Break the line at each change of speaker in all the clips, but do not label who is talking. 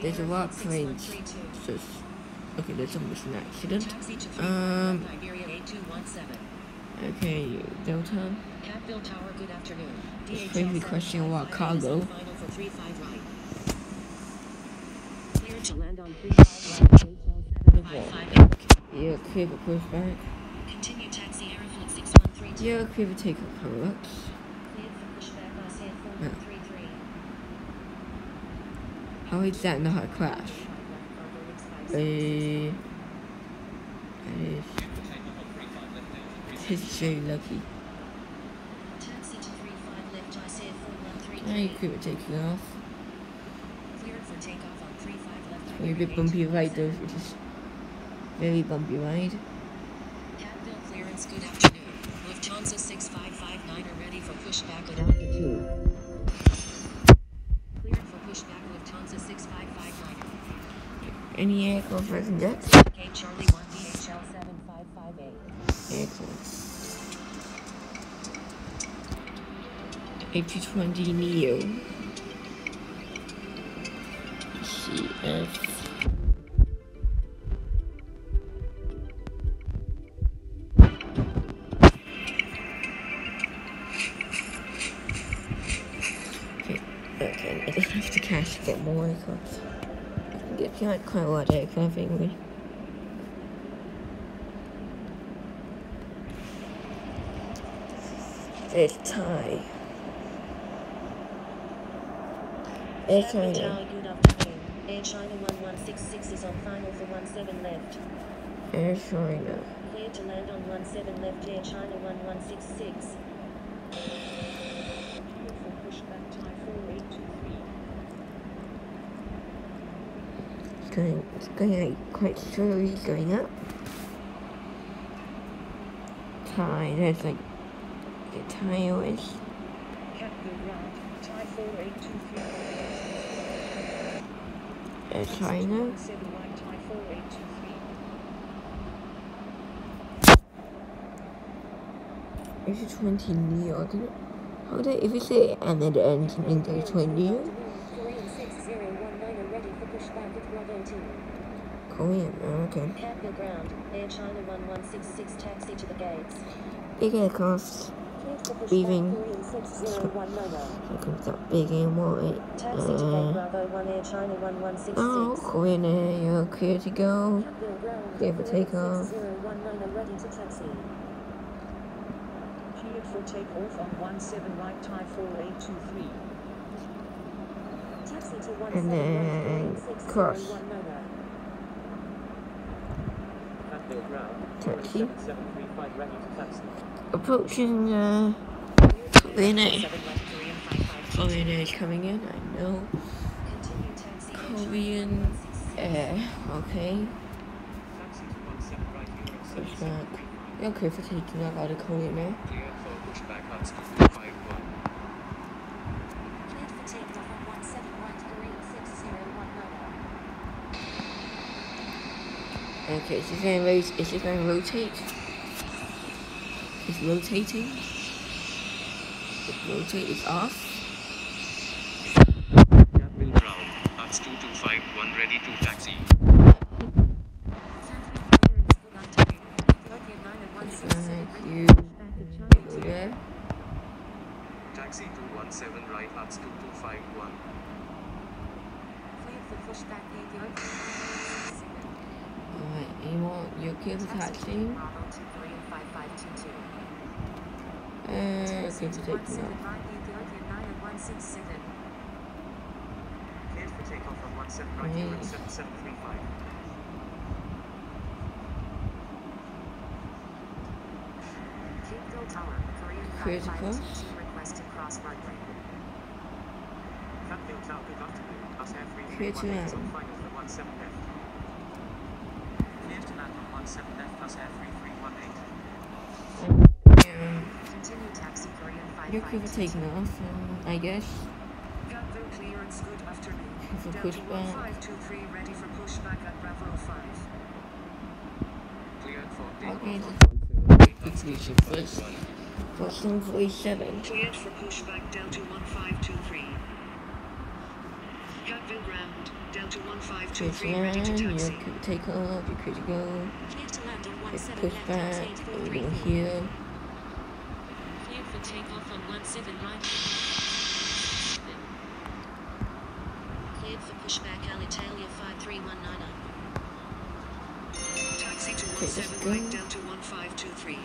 There's a lot of planes. Just okay. There's almost an accident. Um. Okay, Delta.
Capville Tower, good afternoon.
This may be questioning what cargo.
Final for 35 right. Clear to land on 35 right, DHL 755.
Yeah, clear for pushback.
Continue taxi airfield 6132.
Yeah, clear for takeoff correct.
Cleared for pushback bus air 4133.
How is that not a crash? Uh, that is. Very lucky.
Taxi to 35 left, I said
Now you
4133.
clear for taking off.
Cleared for takeoff on 35 left.
Very bit bumpy ride though, which is very bumpy ride.
Clearance, good afternoon. Lufthansa 6559 are ready for pushback at Alpha 2. Cleared for pushback Lufthansa 6559.
Any aircraft I can get?
K Charlie 1 DHL 7558.
Excellent. A220 Neo. CF. Okay, okay, I just have to cash to get more aircraft. I can get quite a lot of aircraft anyway. It's Thai. Air China.
Tower, good afternoon. Air China 1166 is on final for 17 left.
Air China.
Cleared to land on 17 left, Air China 1166. For pushback Thai 4823.
It's going, it's going like quite slowly going up. Tie, there's like the Thai
4823.
Air China.
7 right, Thai 4823.
It's a 20 Neo. Did it, how did if you say and the ends in English 20 Neo?
Korean 6019 are ready for pushback at Bravo 2.
Korean, oh, okay.
Capville ground, Air China 1166 taxi to the gates.
Big aircraft.
Cleared for pushback
Leaving. Here comes that big aim white.
Taxi to
Uh,
Bravo 1 Air China 1166.
oh, Korean Air, you're clear to go.
Capville ground,
Clear for
Korean
takeoff.
6019 are ready to taxi.
Cleared for takeoff on 17 right Thai 4823.
Taxi to
And then cross.
6019.
Taxi.
7735 ready.
Approaching uh, Korean Air.
7 left Korean 552.
Korean Air is coming in, I know. Korean Air, okay.
Taxi to 17 right Europe
Pushback. You're okay for taking out of Korean Air.
Cleared for pushback Huts 2251.
Cleared for takeoff on 17 right Korean 6019.
Okay, is it going to rot- is it going to rotate? It's rotating. It rotate is off.
Capville ground. Huts 2251 ready to taxi.
Thank you. Go there.
Taxi to 17 right Huts 2251.
Alright, anyone, you taxiing? Uh, okay for taking off.
Cleared for takeoff on 17 right
Right.
Europe 7735.
Clear.
Bus Air
Clear to
3318
land.
is on final for 17 left. Cleared to land on 17 left Bus Air 3318.
Um,
Continue taxi Korean
you're okay for
552.
taking off, um, I guess.
Capville clearance good afternoon.
For pushback.
1523 ready for pushback at Bravo 5. Cleared for
Okay,
takeoff on 17
reaching first. Boston 47.
Cleared for pushback Delta 1523. Capville
Vin ground, Delta
Clear
1523
to
ready to
land, you
taxi.
can take off, you're clear to go.
Clear to land on 17
push
left
back,
outside
we're
434.
going here.
For takeoff on 17 right. Cleared for pushback Alitalia 5319.
Taxi to
Okay, let's
17
go.
right, Delta 1523.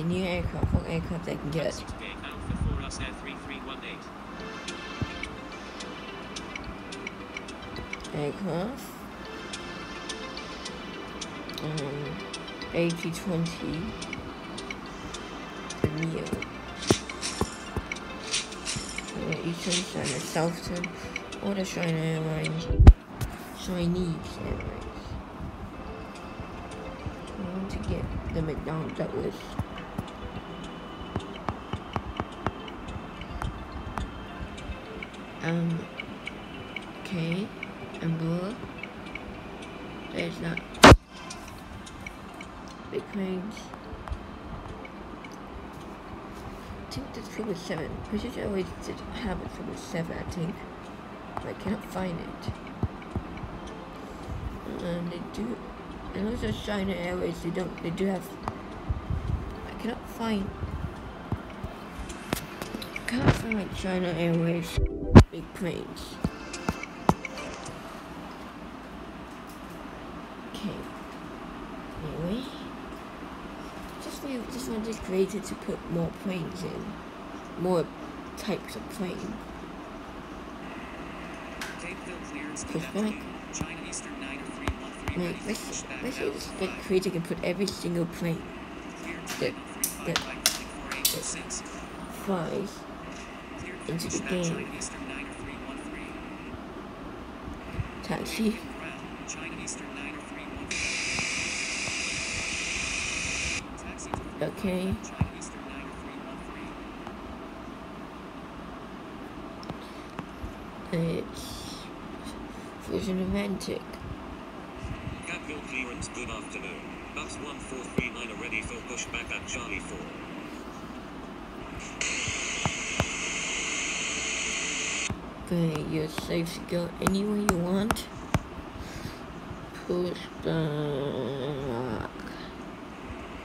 A new aircraft, what aircraft I can get.
Alpha 4 us Air 3318.
aircraft. Um, A220. The Neo. Uh, Eastern China, Southern, or the China Airlines. Chinese Airlines. I want to get the McDonald's that was. Um, okay, and blue. There's not big cranes. I think that's triple seven. British Airways did have it a 7, I think. But I cannot find it. And they do and also China Airways they don't they do have I cannot find I cannot find China Airways big planes. Okay. Just we just created to put more planes in. More types of plane.
Capeville clearance,
Push
good
back.
afternoon. China Eastern 9313 ready
Like let's let's say this
5.
like creator can put every single plane that- that-
4816.
flies into the game.
China Eastern 9313.
taxi.
Ground, China Eastern 9313. Taxi to
Okay.
China Eastern 9313.
It's Fusion Atlantic.
Capville clearance, good afternoon. Bus 1439 are ready for pushback at Charlie 4.
Okay, you're safe to go anywhere you want. Push back.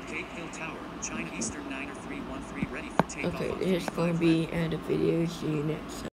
Capeville Tower, China Eastern 9313 ready for takeoff
Okay, this is gonna be end of video. See you next time.